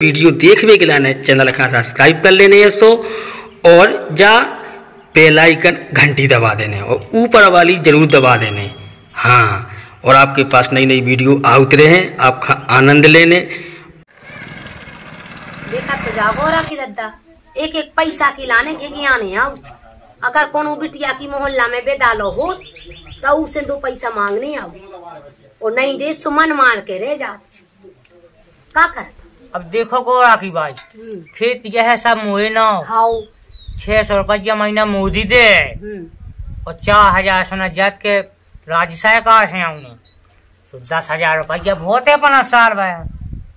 Video देखने के लिए चैनल का सब्सक्राइब कर लेने है सो, और जा बेल आइकन घंटी दबा देने और ऊपर वाली ज़रूर दबा देने हाँ। और आपके पास नई नई वीडियो आ उतरे हैं, आपका आनंद लेने। देखा तो रहा की दद्दा एक एक पैसा की लाने के ज्ञान आओ अगर कोनो बिटिया की मोहल्ला में बेदालो हो तो उसे दो पैसा मांगने आओ और नहीं दे सुमन मार के रह जा। का कर अब देखो को राखी भाई खेत यह है सब मुहे ना। खाओ। छह सौ रुपया महीना मोदी दे। हम्म, और चार हज़ार सोना जत के राज्य सरकार से आऊँगे तो दस हज़ार रुपया बहुत है अपना साल भाई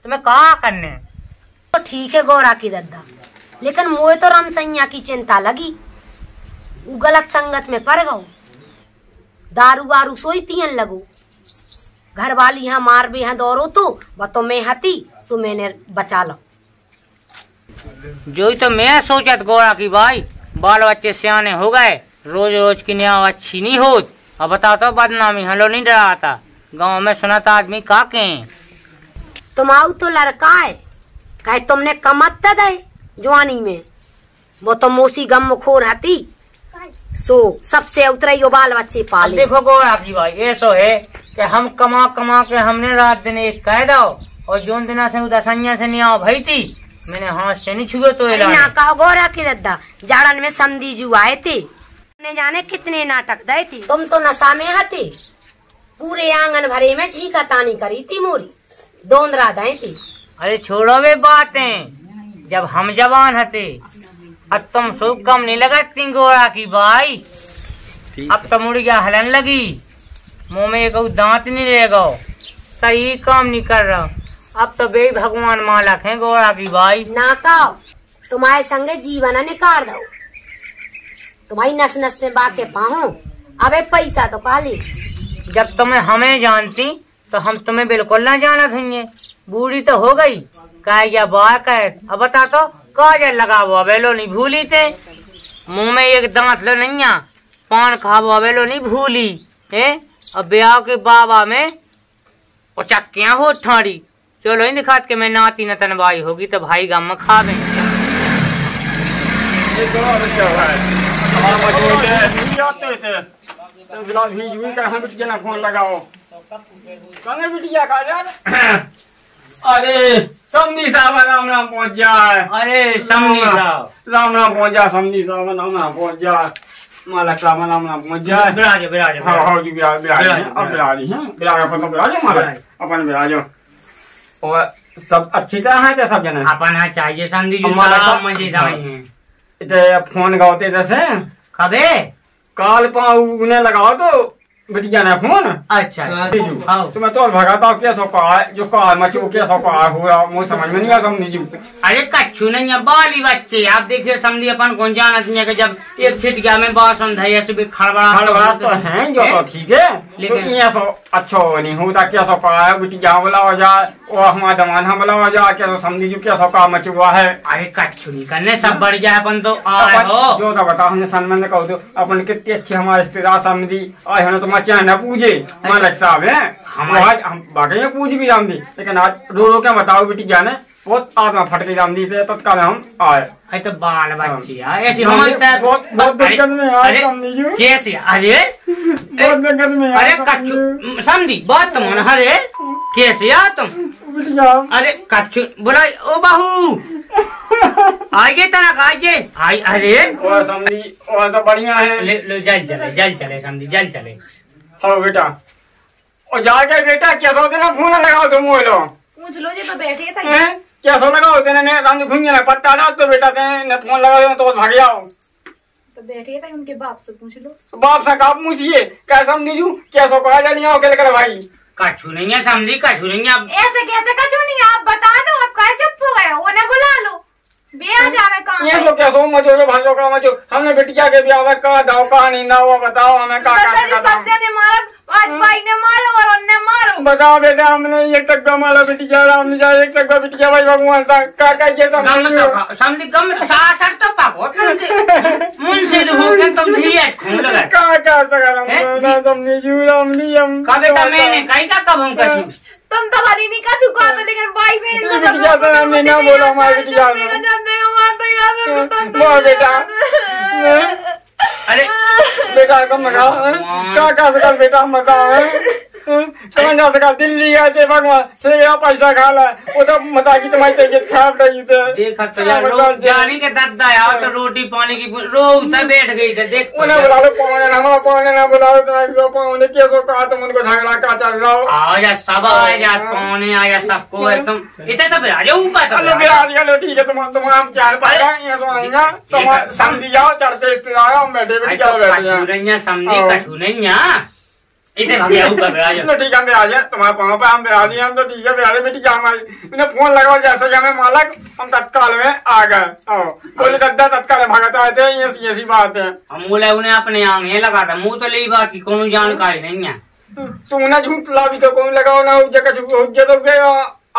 तुम्हें कहा करने? तो ठीक है गौरा की दद्दा लेकिन मोए तो राम सैया की चिंता लगी। वो गलत संगत में पड़ गो दारू वारू सोई पियन लगो। घर वाली यहाँ मार भी हैं दौड़ो तो वह तो मैं हती। सो मैंने बचा लो। जो ही तो मैं सोचत गोरा की भाई बाल बच्चे सियाने हो गए रोज रोज की न्याय अच्छी नहीं हो अब बताओ तो बदनामी हलो नहीं डराता। गाँव में सुनाता आदमी का के तुम आओ तो लड़का है कहे तुमने कमत त दे जवानी में। वो तो मोसी गम खोर हती सो सबसे उतरे यो बाल बच्चे पाले। देखो गोरा की भाई ऐसो है कि हम कमा कमा के हमने रात दिन एक कह दो और जोन दिना से उधर संज्ञा से नहीं आओ भाई थी मैंने हाथ से नहीं छुए तो गोरा की दद्दा जाड़न में समधी जू आए थे। ने जाने कितने नाटक दे थी। तुम तो नशा में हते पूरे आँगन भरे में झीका तानी करी थी मोरी। दोंदरा दे थी। अरे छोड़ो वे बातें। जब हम जवान हते अब तुम सो कम नहीं लगती गोरा की भाई अब तो मुड़िया हलन लगी। मुँह में एक दांत नहीं रहेगा सही काम नहीं कर रहा। अब तो बे भगवान मालक है गोरा की भाई ना कहो तुम्हारे संगे जीवन निकाल दो। तुम्हारी नस नस से बाके पाहो अबे पैसा तो काली जब तुम्हें हमें जानती तो हम तुम्हें बिल्कुल ना जाना थी बूढ़ी तो हो गई कह या बार कह अब बता तो काजल लगावो अबेलो नहीं भूली थे मुँह में एक दांत लो नहीं आ पान खावो अबेलो नहीं भूली। है? अब ब्याह के बाबा में और चक्कियाँ हो ठाड़ी चलो इन दिखात के मैं नाती न तनबाई होगी तो भाई गम में खावे। अरे समझी साहब राम राम पहुँच जाए। अरे समझी साहब। राम राम पहुँच जा समझी साहब राम राम पहुँच जाए। मालक राम राम राम पहुँच जाए। बिराजो बिराजो हाँ हाँ जी बिराज बिराज। बिराज, हैं, अब बिराज। हैं बिराज अपन बिराज। मालक अपन बिराज। और सब अच्छी तरह है सब जन? अपना चाहिए समझी जी सब मज़ेदार हाँ। हैं। इते फ़ोन गाओते जैसे कबे काल पाऊ उन्हें लगाओ तो बिटिया ने फ़ोन? अच्छा बीजू हाँ तो मैं तो भगाता हूँ क्या सौ का जो कार मचो क्या सौ का हुआ मुझे समझ में नहीं आता समझी अरे कच्छू नहीं है बाली बच्चे। आप देखिए समझी अपन कौन जाना चाहिए कि जब एक छिट गया में बासन धैया से भी खड़बड़ा हड़बड़ा तो है जो तो ठीक है लेकिन- लेकिन ये सो अच्छा नहीं होता क्या सौ का है बिटिया बोला हो जाए और हमारा दमाना बोला हो जाए क्या तो समझी जो क्या सौ का मचुआ है। अरे कच्छू नहीं करने सब बढ़ गया अपन तो हो। जो तो बताओ हमने सन्मान कहो तो अपन कितनी अच्छी हमारे रिश्तेदार समझी आए हैं तो मचा न पूजे? मालक साहब है। हमारे- आज हम बाकी में पूज भी राम दी लेकिन आज रो रो क्या बताओ बेटी जाने। बहुत आत्मा फट गई राम दी थे तत्काल हम आए। तो बाल बच्चे ऐसी हाँ, हम तो- बहुत- बहुत दिक्कत में आए अरे समझी जो। कैसे? अरे बहुत दिक्कत में अरे आए समझी? बात तुम अरे कैसे यार तुम? अरे कच्छू बोला ओ बाहू आइए तनक आइए। आई अरे और समझी और सब बढ़िया है। जल चले जल चले समझी? जल चले। हाँ बेटा। और जाके बेटा क्या होते देना फ़ोन लगाओ तुम वो लो पूछ लो जी तो बैठे थे। हैं? क्या सौ लगाओ? तेने ने राम घूम ना पत्ता डाल तो बेटा तेने फ़ोन लगाओ तो भाग जाओ। तो बैठे थे उनके बाप से पूछ लो। बाप से काप मुझिए क्या समझी क्या सो कहा जानी आओ कल कर भाई? कच्छू नहीं है समझी कच्छू नहीं है ऐसे कैसे कचू नहीं आप बता दो आप कहे चुप हो गए उन्हें बुला लो। बे जावे काम ये पे। तो क्या सो जो भालो का मचो हमने बिटिया के ब्याह में का दाव का नहीं ना हुआ बताओ हमें का जी का सब जने मारा आज भाई ने मारो और उनने मारो। बताओ बेटा हमने एक तक का माला बिटिया राम ने जा एक तक का बिटिया भाई भगवान सा का का ये सब गम तो खा- समझी सासर तो पागो मुन से हो के तुम धीरे खून लगा। का का सगा हैं? हम तुमने जू राम ली हम का बेटा मैंने कहीं का कब हम कछु तुम तो हमारी नहीं का चुका था लेकिन भाई से हमने ना बोला हमारे। जानते हो मार तो याद है तो माँ बेटा। अरे। बेटा का मगा का का बेटा मगा कहाँ जा सका दिल्ली गए थे भगवान से यहाँ पैसा खा ला वो तो मता की तुम्हारी तबीयत खराब रही थे तो जानी के तो रोटी पानी की रो बैठ गई थे देख तो उन्हें बुला लो पौने ना हमारा पौने ना बुला लो तुम्हारे सो पौने के सो कहा तुम उनको झगड़ा का चल रहा हो आ जा सब आ जा कौन आ जा सबको एकदम इतने तब आ जा ऊपर चलो आ बिहार जा। चलो ठीक है तुम तुम हम चार पाएगा ये सो आएगा तुम समझी जाओ चढ़ते आओ हम बैठे बैठे तो क्या बैठे समझी। कछु नहीं यहाँ इतने भागे ऊपर आ जा ठीक है आ जाए तुम्हारे पाँव पे हम बिहार हम तो ठीक है बिहार बेटी क्या हमारी उन्हें फ़ोन लगाओ जैसे कि मालक हम तत्काल में आ गए बोले दद्दा तत्काल भगत आए थे ये ये सी बात है हम बोले उन्हें अपने आंगे लगा था मुँह तो ले बात की कोनो जानकारी नहीं है तुम ना झूठ लाभी तो कौन लगाओ ना उज्जे कछु उज्जे तो गए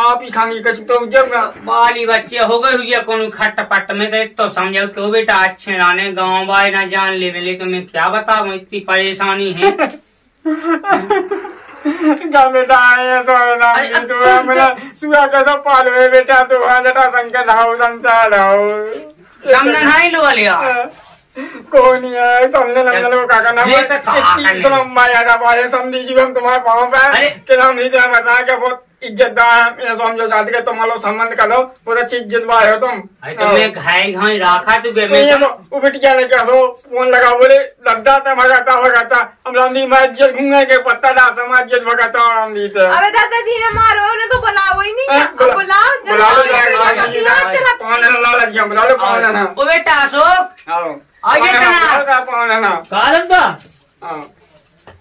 आप ही खाएँगी कछु तो उज्जे बाली बच्चे हो गए हुई कोनो खट पट में तो तो समझो क्यों बेटा अच्छे राने गाँव बाय ना जान ले लेकिन मैं क्या बताऊँ इतनी परेशानी है बेटा आए तो नाम की तू तुम है मेरा सुआ कैसा पालो है बेटा तू है संकट हाउ संसार हाउ सामने नहीं लो लिया कौन है सामने नंदन को काका नाम ये तो कहा इतनी माया का पाए समझी जी हम तुम्हारे पाँव पे। कि नहीं तुम्हें बताया कि बहुत इज्जतदार है समझो जाते के तुम लोग संबंध करो बहुत अच्छी इज़्ज़त वाले हो तुम। अरे तो घाई घाई रखा तू बे तो मैं ये तो। वो बिटिया ने क्या फ़ोन लगा बोले लगता था भगाता भगाता हम रामदी मैं इज़्ज़त घूँगे के पत्ता डाल समाज इज़्ज़त भगाता रामदी से। अबे दादाजी ने मारो उन्हें तो बुलाओ ही नहीं। हाँ, बुलाओ लो बुलाओ, जाएगा, बुलाओ, कौन है लाला जी बुला लो कौन है ना। ओ बेटा अशोक आओ है ना। बुला लो, कौन है ना। कारण बा आओ।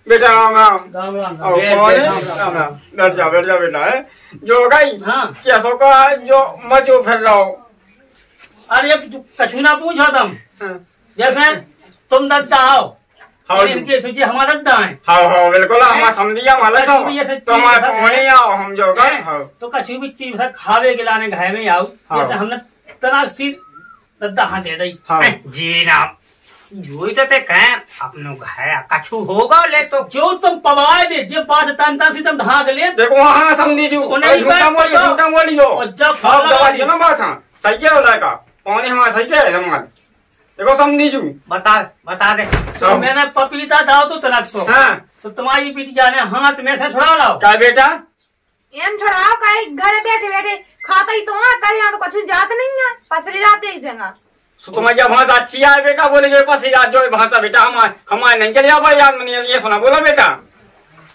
बेटा राम राम राम राम आओ राम राम बैठ जा बैठ जा बेटा है जो गई हाँ कैसो का जो मचो फिर रहा हो अरे कछु ना पूछो तुम हाँ। जैसे तुम दद्दा हो हाँ इनके सूची हमारा दद्दा है हाँ हाँ बिल्कुल हम समझिया माला तो तो हमारे है। आओ हम जो हाँ तो कछु भी चीज़ सब खावे के लाने घाय में आओ हाँ। जैसे हमने तनाक सी दद्दा हाथ दे दी हाँ जी ना जो ही तो ते कहें अपनो घाया कछु होगा ले तो जो तुम पवाए दे जे बात तन तन से तुम ढाक ले देखो वहाँ समझी जी उन्हें अरे झूठा बात बोलियो बताओ। झूठा बोलियो और जब हाँ दवा वाली- ना बात हाँ सही है बोला का पौने हमारा सही है हमारा देखो समझी जू बता बता दे तो मैंने पपीता दाओ तो तलाक सो हाँ तो तुम्हारी बिटिया ने हाथ में से छुड़ा लाओ क्या बेटा एम छोड़ाओ कहीं घर बैठे बैठे खाता ही तो हाँ कहीं यहाँ तो कुछ जात नहीं है पसरी रात एक जगह तो तुम्हारी भाषा अच्छी है बेटा बोले जो पसी आज जो भाषा बेटा हमारे हमारे नहीं चलिए भाई याद नहीं ये सुना बोला बेटा।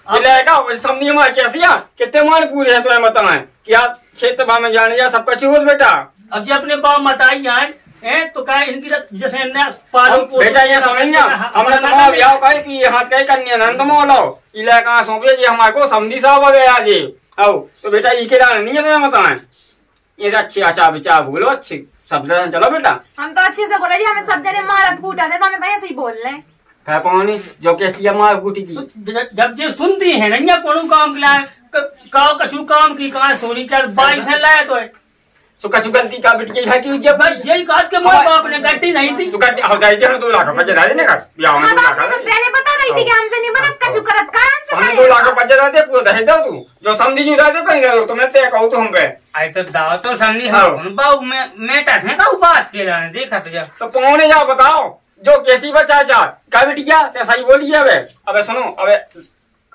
ये लेगा वो समझी हमारे कैसी है कितने मान पूरे हैं तुम्हें है क्या क्षेत्र भा में जाने जा सब कुछ हो बेटा। अब जब अपने बाप मताई आए हैं तो क्या इनकी जैसे बेटा ये समझेंगे हमारा नाम ब्याह कहे कि ये हाथ कहे कन्या नंद मोलो। इला कहाँ सौंपे ये हमारे को समझी साहब आ गया जी। आओ तो बेटा के नहीं है तुम्हें बताना है ये तो अच्छी आचार विचार बोलो अच्छी। सब चलो बेटा। हम तो अच्छे से बोले जी हमें सब जने मारत कूटा देता तो हमें तो ऐसे ही बोल रहे हैं। कह पानी जो कैसी मार कूटी की। तो जब जे सुनती है नैया को कोनो काम के लाए क- का कछु काम की कहा सोनी कर बाईस है लाए तो है। सो कछु गलती का बिटिया है कि जब बस यही कहा कि मोर बाप ने गट्टी नहीं थी। तू कर हो जाए हम दो लाख रुपए दे देने का ब्याह में माँ दो बाप लाख ने तो पहले बता रही थी कि हमसे नहीं बना कछु करत का हमसे करेगा। दो लाख रुपए दे दे पूरा दे दो तू। जो समझी जू दे कहीं दे दो तुम्हें ते कहूँ तो हम पे आई तो दाव तो समझी हाँ। हम बाऊ में मेटा थे का बात के लाने देखा तो जब तो पौने जाओ बताओ। जो कैसी बचा चाह क्या बिटिया? ते सही बोली है अबे। अबे सुनो अबे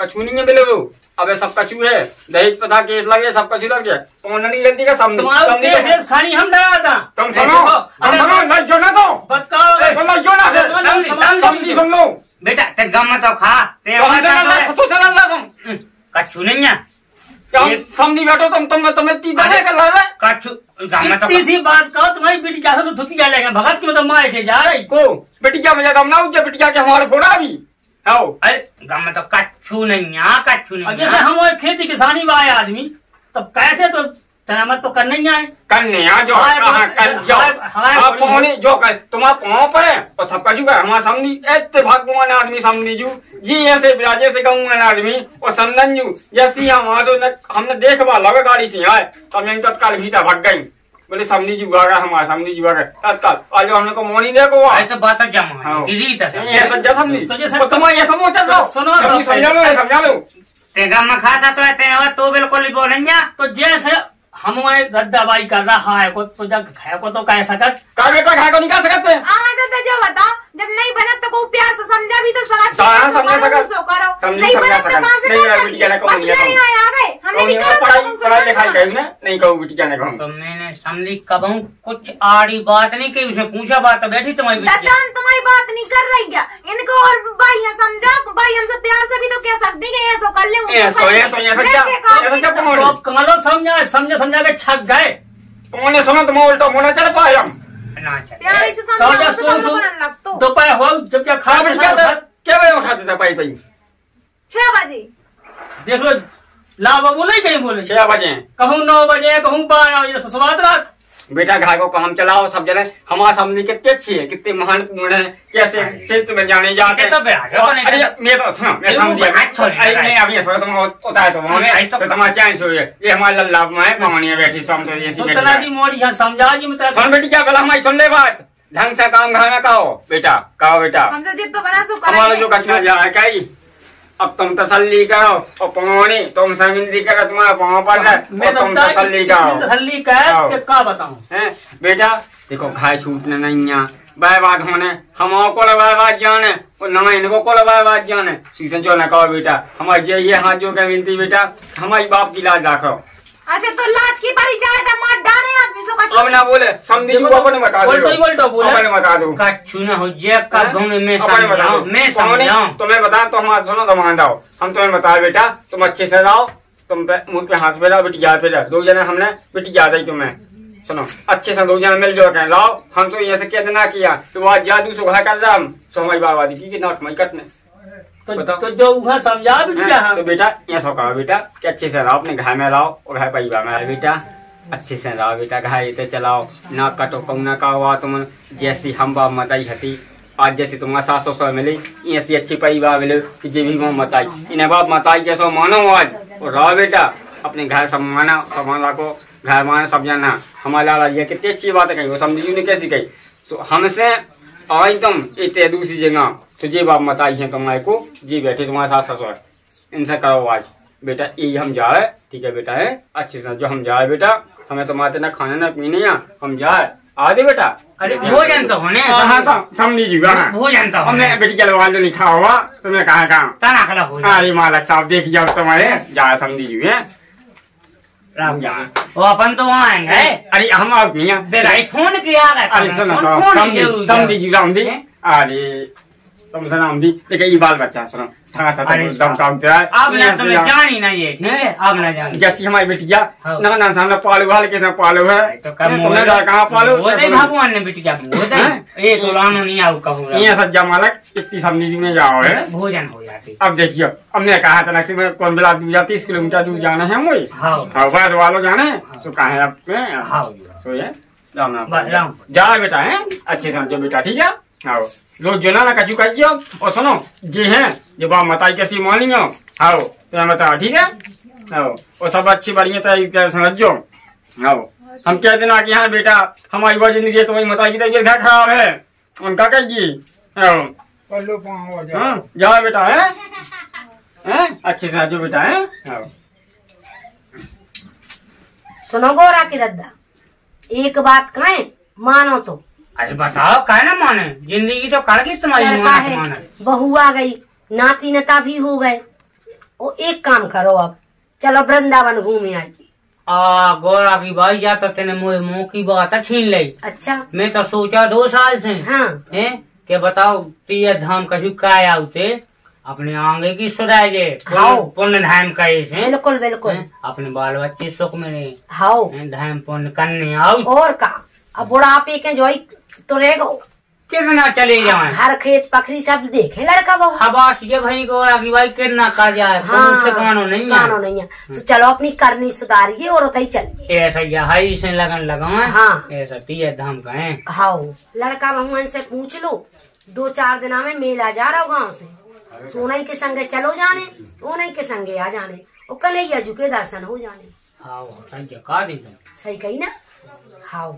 कछु नहीं है मिले वो अबे सब कछु है। दहेज प्रथा केस लगे सब कछु लग जाए। पौने नहीं गलती का समझ केस तो- खानी हम डरा था। तुम सुनो हम सुनो नहीं जो ना तो। बताओ जो ना थे समझ- सुन लो बेटा ते गम तो खा। ते तो हमारे ना तो चला ला तुम है। कछु नहीं है। क्या समझी बैठो तुम तुम तुम्हें ती दबे कर रहे कछु तो इतनी सी बात कहो तुम्हारी बेटी क्या तो धुती जा लेगा भगत की मतलब मार के जा रही। को? बिटिया में जगह ना उज्जे बिटिया के हमारे फोड़ा भी अरे गम तो कछु नहीं है कछु नहीं जैसे हम वो खेती किसानी में आए आदमी तब कैसे तो तनामत तो करने ही आए। करने आ जो कर जाओ? पौने जो कर तुम्हारा पाँव पर है और सबका जुगा हमारा समझी इतने भगवान आदमी समझी जू। जी ऐसे बिराजे से कहूँ आदमी और समझन जू जैसी हम तो हमने देख लगा गाड़ी से आए तब मैं तत्काल भीतर भग गई बोले समझी जू आ गया हमारा समझी जू तत्काल आज हमने को मोनी देखो आई तो बात जमा हाँ। है। दीदी तो ये तो जैसा समझी तो जैसे- और तुम्हारा ये समझो चल रहा सुनो तो- समझा लो समझा लो। ते गम में खासा सोते हो तो बिल्कुल ही बोलेंगे। तो जैसे हमारे गद्दाबाई कर रहा है को तो जब खाए को तो कह सकत। का बेटा खाए को नहीं खा सकते हाँ दादा जो बताओ जब नहीं बना तो को प्यार से समझा भी तो हाँ, समझा नहीं बना तो। कहाँ से नहीं? कहूँ, ये कहूँ। नहीं आ नहीं पढ़ाई तुम पढ़ाई समझा लिखाई सको। ना नहीं कहूँ ने कहूँ तो मैंने समझी कुछ आड़ी बात नहीं की उसे पूछा बात तो बैठी तुम्हारी तुम्हारी बात नहीं कर रही क्या? इनको और भाई समझा भाई हमसे प्यार से भी तो कह सकती है कर ले क्या? क्या कमालो समझा समझा के छक गए। तुमने सुना तुम उल्टा मुँह चढ़ पाए हम कहो समझा तो तो दोपहर हो जब जब खा क्या बजे उठा देता पाई पाई? छह बजे। देख लो ला बाबू नहीं कहीं बोले। छह बजे। कहूँ नौ बजे कहूँ बारह बजे सुसवात रात। बेटा घाय को काम चलाओ सब जने? हमारा समझ कितने अच्छी है कितने महान पूर्ण है कैसे से तुम्हें जाने जाते तो है, अरे तो- मैं तो सुनो मैं समझ नहीं अरे नहीं अभी तुम होता है तो उन्होंने तो- तो तुम्हारा चैन सो ये ये हमारा लल्ला मैं है बैठी तो बैठी जी मोड़ी यहाँ समझा जी मतलब सुन बेटी क्या गला हमारी सुन ले बात? ढंग से काम घर में कहो। बेटा कहो बेटा। हमसे जिद तो बना सो हमारा जो कचरा जा रहा है क्या ही? अब तुम तसल्ली करो और पौनी तुम शर्मिंदी करो तुम्हारा पाँव पड़ रहा है मैं तो तुम तसल्ली करो। तसल्ली का क्या है बताऊँ? हैं? बेटा देखो घाय छूटने नहीं है। बाय बात होने हम को बाय बात जाने और ना इनको को बाय बात जाने। शीशन चो ना कहो बेटा। हमारे ये हाथ जो के विनती बेटा। हमारी बाप की लाज रखो। अच्छा तो लाज की परी जाए तो मार डाले आदमी सो अब ना बोले समझी को तो, अपने बता दो उल्टो ही उल्टो बोले। अपने बता दो कछु न हो जे का में अपने बता समझाऊं दो मैं कौन है? समझाऊं। तुम्हें बता तो हमारा सुनो तो मान जाओ। हम तुम्हें बताए बेटा तुम अच्छे से रहो तुम पे मुँह पे हाथ पे रहो बेटी याद पे रहो दो जने हमने बेटी याद आई तुम्हें। सुनो अच्छे से दो जने मिल जो के लाओ हम तो ये से क्या ना किया तो आज जादू से घर कर रहा हम। सो हमारी बाबा दी की नाक मई कटने तो। तो जो वह समझा भी क्या हैं? तो बेटा ये सो कहो बेटा कि अच्छे से रहो अपने घर में रहो और घर परिवार में बेटा। अच्छे से रहो बेटा घर इतने चलाओ ना कटो कहूँ ना कहो तुम जैसी हम बाप मताई हती आज जैसे तुम्हारा सास ससुर मिली ऐसी अच्छी परिवार मिले कि जे भी मैं मताई। इन्हें बाप मताई जैसो मानो आज। और रहो बेटा अपने घर सम्माना सम्मान रखो घर माना सब जाना। हमारे लाला ये कितनी अच्छी बात है कही वो समझी ने कैसी कही। तो हमसे आज तुम इतने दूसरी जगह तो जे बाप मत आई है तुम्हारे को जी बैठे तुम्हारे सास ससुर। इनसे करो आज बेटा यही हम जाए ठीक है बेटा है अच्छे से जो हम जाए बेटा हमें तो माते ना खाने ना पीने या हम जाए। आदि बेटा। अरे भोजन तो होने हाँ हाँ समझी जी भोजन तो हमने बेटी वाले नहीं खाओ हुआ तुमने कहा कहा? जाए अरे मालक साहब देख जाओ तुम्हारे। जा समझी जी है। राम जान वो अपन तो वहाँ आएँगे अरे हम आप नहीं फ़ोन किया अरे सुनो तो, समझी जी राम जी। अरे तुम ये बाल बच्चा सुनो। अब ना तुम्हें जान नहीं ठीक है? अब ना जान। जैसी हमारी बेटिया हाँ। ना ना सामने पालू वाले के साथ पालू है? तो कब तुमने जा कहाँ पालू? वो दे भगवान ने बिटिया वो दे हैं? एक उड़ानो नहीं आऊ कहूँ ये सज्जा मालक इतनी समझी में जाओ है? भोजन हो जाती। अब देखियो हमने कहा था नक्सी में कौन बिला दूर जाती तीस किलोमीटर दूर जाना है मुझे। हाँ। हाँ बाद वालों जाने हैं, तो कहा है अब हैं? तो ये राम राम बस राम। जा बेटा है? अच्छे से समझो बेटा ठीक है? आओ लोग जो ना ना कचू कहियो और सुनो जे हैं जो बाप मताई कैसी मानी हो आओ तुम्हें बताओ ठीक है आओ और सब अच्छी बढ़िया तरीके से समझो आओ हम कह देना कि हाँ बेटा हमारी वो ज़िंदगी है तुम्हारी मताई की तबीयत है खराब है उनका कहिए आओ हाँ जाओ बेटा है हैं अच्छे से समझो बेटा है आओ सुनो गोरा की दद्दा एक बात कहें मानो तो अरे बताओ क्या ना माने। ज़िंदगी तो कड़ गई तुम्हारी है। बहू आ गई नाती नता भी हो गए। ओ एक काम करो अब चलो वृंदावन घूमे आएगी। आ गोरा की भाई जाता तेने मुझे मुँह की बात छीन ली। अच्छा। मैं तो सोचा दो साल से। हाँ। है? के बताओ तीय धाम कछु काय आउते? अपने आगे की सुधाय जे। हाँ। पुण्य धाम कहे से? बिल्कुल बिल्कुल। हैं? अपने बाल बच्चे सुख में हाओ। धाम पुण्य करने आओ और का? अब बुढ़ापे के जो तो रह गो कितना चले जाए? घर खेत पखरी सब देखे लड़का बहू हबास ये भाई गोरा की भाई कितना कर जाए हाँ, ठिकानो नहीं ठिकानो है नहीं है। तो चलो अपनी करनी सुधारिए और उतई चलिए। ऐसा यही से लगन लगाए? हाँ। ऐसा तीय धाम कहे हाओ लड़का बहुअन से पूछ लो दो चार दिन में मेला जा रहा हूँ गाँव से सोनई के संगे चलो जाने ओनई के संगे आ जाने। और कन्हैया जू के दर्शन हो जाने। हाँ सही का सही कही ना? हाओ।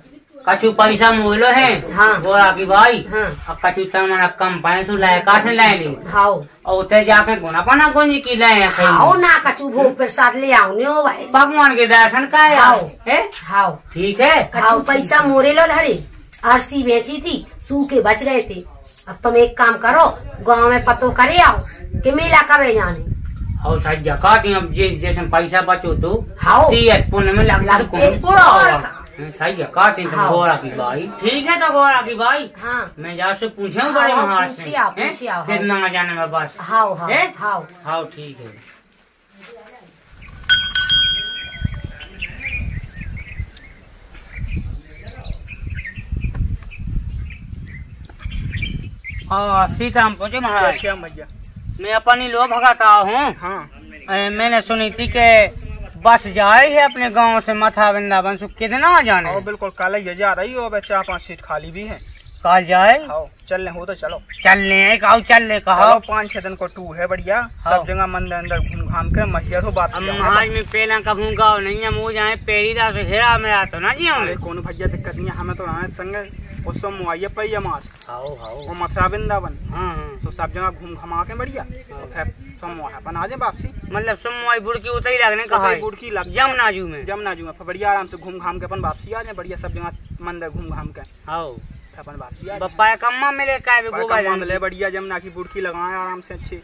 कछु पैसा मोलो है? हाँ। की भाई हाँ। और कछु तन मना कम पैसो लाए का से लाए ली? हाओ। और उते जाके गुना पना कोनी की लाए हैं ना कचू भोग प्रसाद ले आओ ने ओ भाई। भगवान के दर्शन का है? आओ। है? हाओ। ठीक है? कचू पैसा मोरे लो धरे अरसी बेची थी सूखे बच गए थे। अब तुम एक काम करो गाँव में पतो करे आओ कि मेला कबे जाने। और सज्जा काटी अब जे जैसे पैसा बचो तो। तीयत पुण्य में लग लग का। सही है काटी तो हाओ। गोरा की भाई ठीक है तो गोरा की भाई हाँ मैं जा से पूछे हाँ, बड़े हाँ, महाराज आप, हैं? फिर हाँ। जाने में बस हाओ हाओ हैं? हाओ हाँ ठीक है हाँ सीताराम पहुँचे महाराज श्याम भैया मैं अपनी लो भगाता हूँ हाँ मैंने सुनी थी कि बस जा रही है अपने गाँव से मथा वृंदावन से कितना जाने? और बिल्कुल कल ये जा रही हो अब चार पाँच सीट खाली भी है। कल जाए? आओ चलने हो तो चलो। चलने कहो चलने कहो पाँच छह दिन को टूर है बढ़िया। हाँ। सब जगह मंदिर अंदर घूम घाम के महिया हो बात महाराज में पेला कहूँ गाँव नहीं है मुँह जाए पेरी से हेरा मेरा तो ना जी अरे कौन भैया दिक्कत नहीं है हमें तो रहे संग। पई मास हाओ हाओ मथुरा वृंदावन। हाँ हाँ। तो सब जगह घूम घमा के बढ़िया। फिर अपन आ जाए वापसी। मतलब सुमवाई बुड़की उतरी लगने कहा है? बुड़की लग। जमुनाजू में। जमुनाजू में। फिर बढ़िया आराम से घूम घाम के अपन वापसी आ जाए। बढ़िया सब जगह मंदिर घूम घाम के। फिर अपन जाए बप्पा कम्मा मिले का भी गोबर कम्मा मिले बढ़िया जमुना की बुड़की लगाए आराम से अच्छी।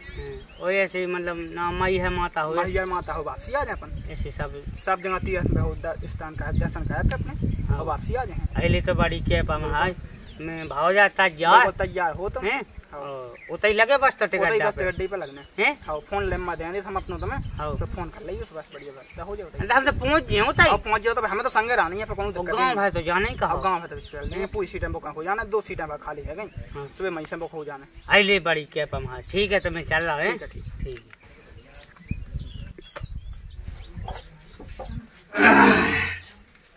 ओ ऐसे ही मतलब ना मई है माता हो। मैया माता हो वापसी आ जाए अपन। ऐसे सब। सब जगह तीर्थ हो स्थान का दर्शन कराए थे अपने। हाँ। और वापसी आ जाए। अरे तो बड़ी के पा महाराज मैं भाव जाता जा बिल्कुल तैयार हो तो। हैं? उतई लगे बस तो ही टिकट बस गड्डी पे लगने। हैं? हाँ फ़ोन ले मत देंगे हम अपनों तुम्हें। हाँ। तो फ़ोन कर लियो बस बढ़िया बस। हो जाए मतलब हम तो पहुँच गए उतई अब पहुँच जाओ तो हमें तो संगे रहनी है फिर कौन दिक्कत गाँव नहीं भाई तो जाने ही कहा? गाँव है तो चल देंगे पूरी सीटें बुक हो जाना दो सीटें बस खाली है हाँ। गई सुबह मई से बुक हो जाना। अरे बड़ी के पा महाराज ठीक है तो मैं चल रहा है ठीक है ठीक।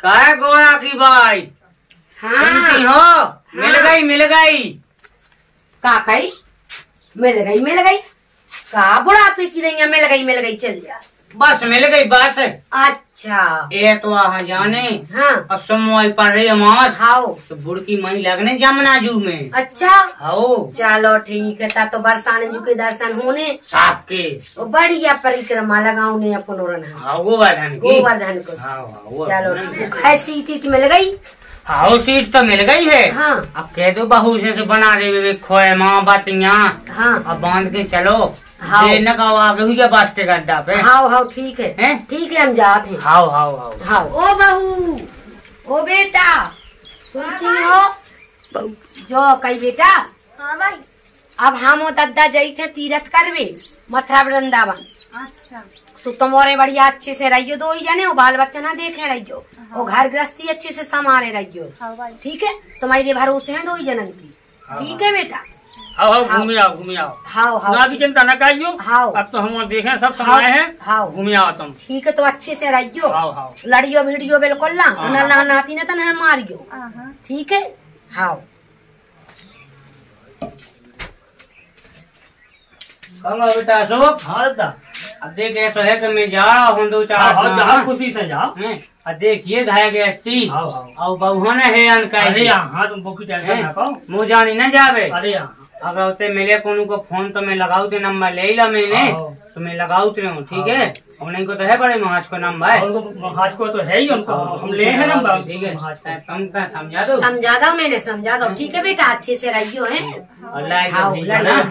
काय गोरा की भाई? हाँ। हो? मिल गई मिल गई। का मिल गई मिल गई का बुढ़ापे की दैया मिल गई मिल गई चल जा। बस मिल गई बस। अच्छा। ये तो जाने। हाँ। पड़ रही है तो बुड़की मई लगने जमुना जू में। अच्छा। आओ चलो ठीक है ता तो बरसाने जू के दर्शन होने। साप के। बढ़िया परिक्रमा लगाओ ने अपन हाँ गोवर्धन गोवर्धन को। हाँ हाँ, चलो ठीक है सीट मिल गई। हाँ सीट तो मिल गई है। हाँ। अब कह दो बहू से बना दे खोए माँ बतिया। हाँ। अब बाँध के चलो। हाँ। कहो आगे हुई है बस टिकट अड्डा पे। हाओ हाओ ठीक है। ठीक है हम जाते हैं। हाओ हाउ हाओ। हाओ। ओ बहू ओ बेटा सुनती हो जो कई बेटा? हाँ भाई। अब हम वो दद्दा जई थे तीरथ करवे मथुरा वृंदावन। अच्छा। सो और बढ़िया अच्छे से रहियो। दो ही जने वो बाल बच्चा ना देखे रहियो। वो घर गृहस्थी अच्छे से संभाले रहियो। हाँ ठीक है? तुम्हारे भरोसे है दो ही जनन की। ठीक है। बेटा? आओ आओ घूमे आओ घूमे आओ। ना हाओ भी चिंता न करियो। हाओ अब तो हम देखे सब समय है। हाओ घूमे आओ तुम। ठीक है तो अच्छे से रहियो। लड़ियो भिड़ियो बिल्कुल ना। हाँ। ना ना नाती ना तो ना मारियो। हाँ हाँ। ठीक है? हाओ कहूँगा बेटा अशोक। हाँ दादा अब देख ऐसा है कि मैं जा रहा हूँ दो चार जाओ हाँ? खुशी से जाओ हैं? और देखिए घाय गए और बहुन है अनका अरे यहाँ तुम बहुत टेंशन ना पाओ मुँह जानी न जावे। अरे अगर उते मिले को फ़ोन तो मैं लगाऊ ते नंबर ले ला मैंने। हाँ। तो मैं लगाऊ ते हूँ ठीक है? और नहीं को तो है बड़े महाज को नंबर उनको महाज को तो है ही उनको। हाँ, हम ले हैं ना ठीक है। तुम का समझा दो? समझा दो मैंने समझा दो। ठीक है बेटा अच्छे से रहियो है। ना?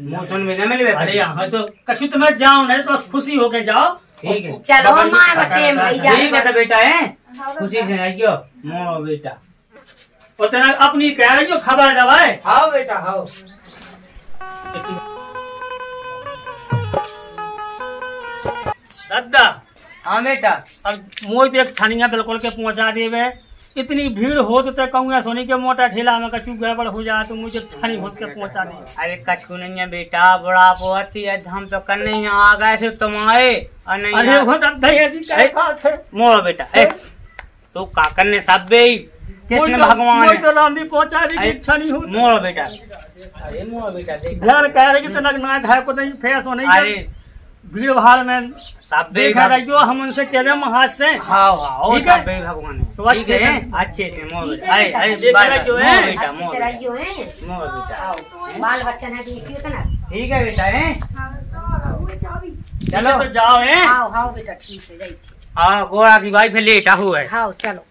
ना में न अरे यहाँ तो कछु तो मैं जाऊँ नहीं तो खुशी होके जाओ। ठीक है। चलो माए बटे भाई है तो बेटा है? खुशी से रहियो। मोह बेटा। और तेरा अपनी कह रही हो खबर दवाए हाँ बेटा हाँ। दादा हाँ बेटा। अब मोई तो एक छनिया बिल्कुल के पहुँचा देवे। इतनी भीड़ हो तो कहूँगा सोनी के मोटा ठेला में कछु गड़बड़ हो जाए तो मुझे छनी होत के पहुँचा दे। अरे कछु नहीं है बेटा बड़ा पोती है हम तो करने ही आ गए से तुम आए अरे वो ऐसी क्या बात है? मोड़ बेटा ए तू का करने सब बे कृष्ण तो- भगवान मोई है तो रांदी पहुँचा दी अरे, कि छनी हो मोड़ बेटा। अरे मोड़ बेटा देख। ध्यान कह रहे कि तनक ना घाय को नहीं फेस हो नहीं अरे भीड़ भाड़ में सब देखा भग- रहियो हम उनसे कह रहे हैं हाथ से। हाँ हाँ ठीक है? सब भगवान। है तो अच्छे ठीक है से- अच्छे है बेटा जो है। अच्छे हैं? बाल बच्चा है देखियो तो ना? ठीक है बेटा है? चलो। तो जाओ हैं? हाँ हाँ बेटा ठीक है जाइए। हाँ गोरा की भाई फिर लेटा हुआ है। हाँ चलो।